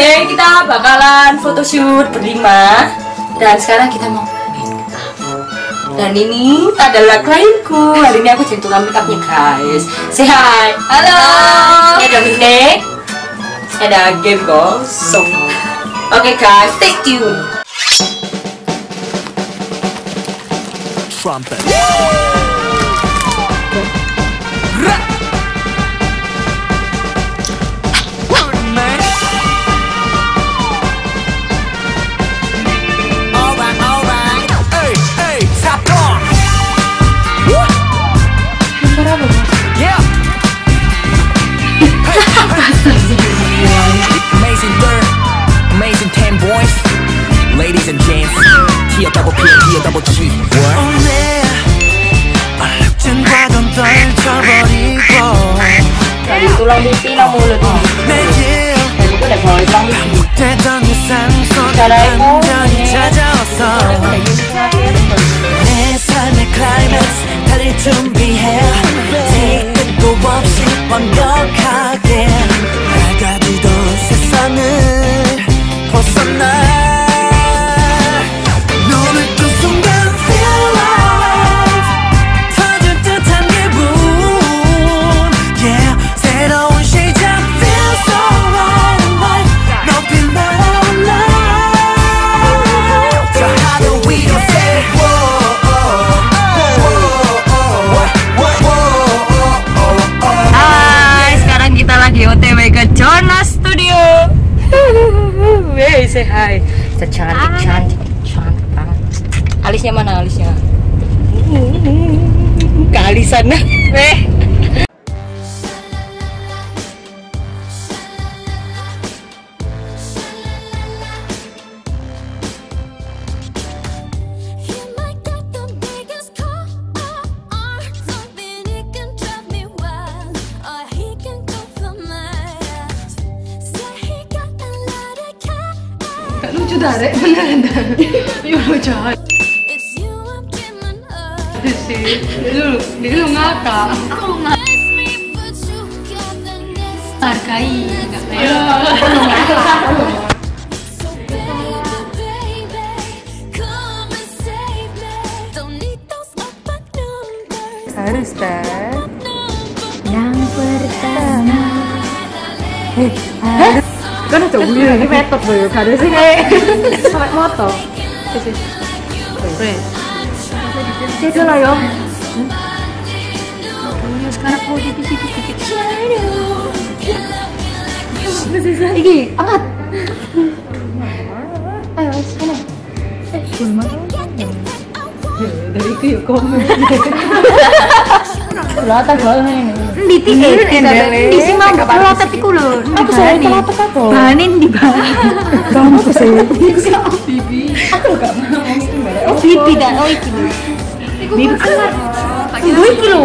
Oke, kita bakalan photoshoot berlima dan sekarang kita mau make up. Dan ini adalah klienku. Hari ini aku jadi tukang make upnya guys. Say hi. Halo. Ini ada. Ini ada game kok. So. Oke guys, stay tune. trumpet. And D a double G. What? 오늘 얼룩진 과건 떨쳐버리고 Dari tulang pipi nang mulut ini. 내일 Dan itu udah bawa tulang pipi. 되던 일상 속에 잘하고 완전히 있네. 찾아왔어 내 삶의 클라이맥스 달릴 준비해 say hi. Cantik, cantik, cantik banget. Alisnya mana alisnya? Kealisan. Weh. cash. lucu dah rek beneran dah you I'm dreaming of. sih dia dulu dia dulu ngakak aku ngakak Miss me, but you got the next. hargai nggak So baby, baby, come and save me. Don't need those open numbers. Harus dah. Numbers. Yang pertama. Eh, harus. Kan udah beli lagi metode loh, harus sih kayak sampai moto. Jadi lah yo. Sekarang mau di sini sedikit. Iki, angkat. Ayo, sini. Eh, gimana? Dari itu yuk komen. Lata banget ini. di TV di sini mau kelapa tiku lho. Aku saya kelapa kato. bahanin di Kamu tuh sih. oh bibi dah oh iki lho. Bibi keluar oh iki lho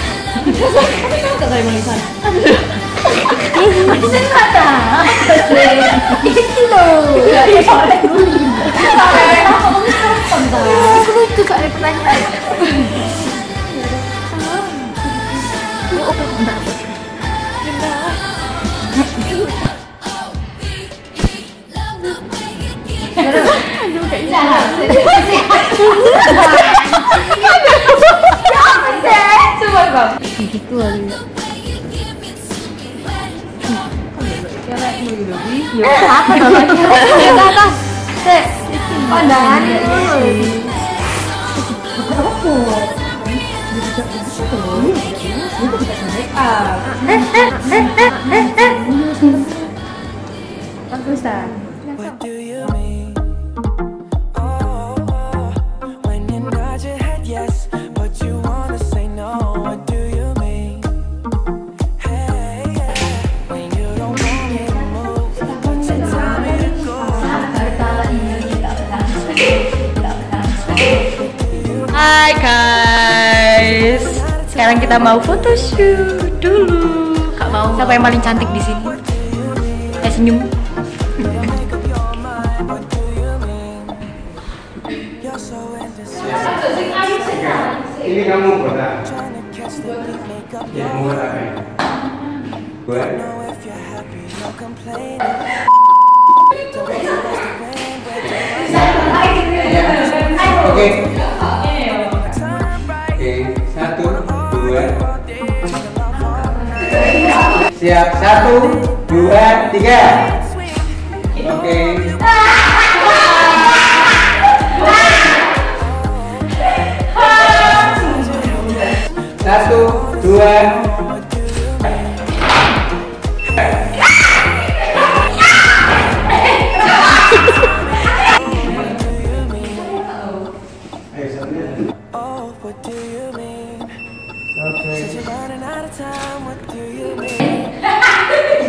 가까이 보니까 신나다 일로 야이 발에 발에 너무 사랑한다 그 발에 빨리 오빠 간다 여러분 이제 알아 Gitu aja. Ya? Ya. Pandangan Hai guys. Sekarang kita mau photoshoot dulu. Kak mau. Siapa yang paling cantik di sini? Eh senyum. Ini kamu buat apa? Ya, mau buat apa? ini? Buat? Oke. Oke, Siap, satu, dua, tiga. Oke. Satu, dua. Satu.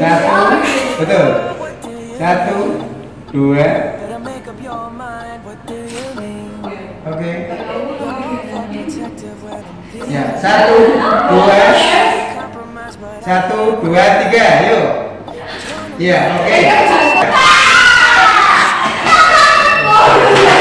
Satu, betul. Satu, dua. Oke. Ya, satu, dua, satu, dua, tiga, yuk. Ya, oke. What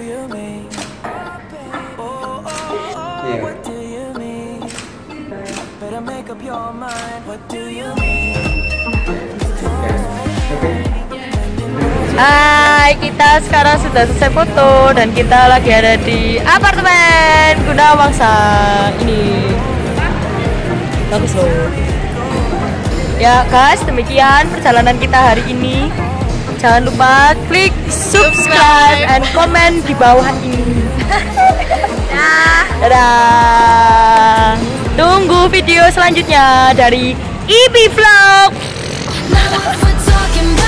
you mean? Oh, oh, oh, Iya. what do you mean? Better make up your mind. What do you mean? Oke. Hai, kita sekarang sudah selesai foto dan kita lagi ada di apartemen Gunawangsa ini. Bagus loh. Ya guys, demikian perjalanan kita hari ini. Jangan lupa klik subscribe and comment di bawah ini. Dadah. Tunggu video selanjutnya dari Ibi Vlog. I put